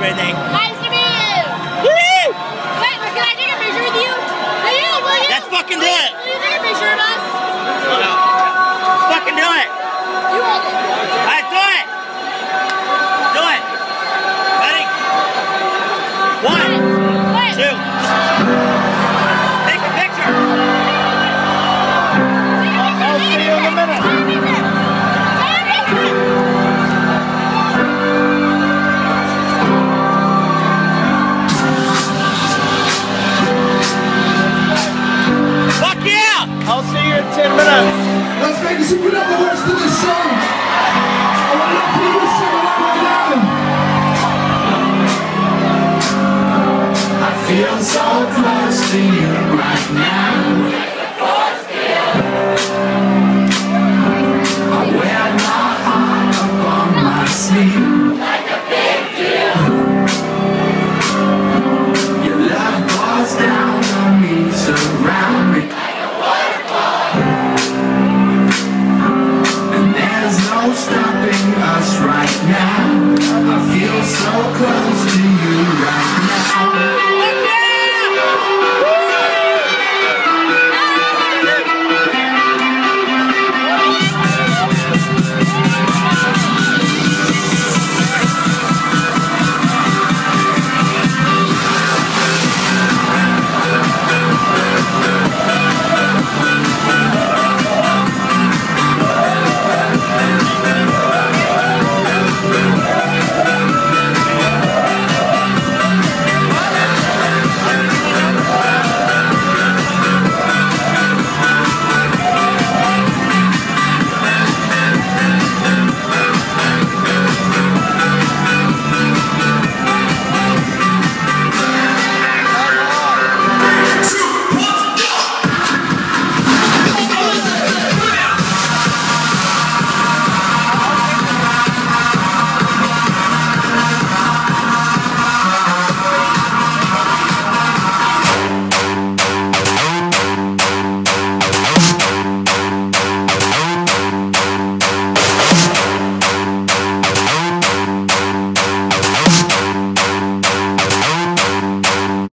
birthday. Nice to meet you. Woo! Wait, can I take a picture with you? You, will you? Fucking lit. it. Vegas if you know the words to this song. I want love for you to sing along right now. I feel so close to you. stopping us right now. I feel so close.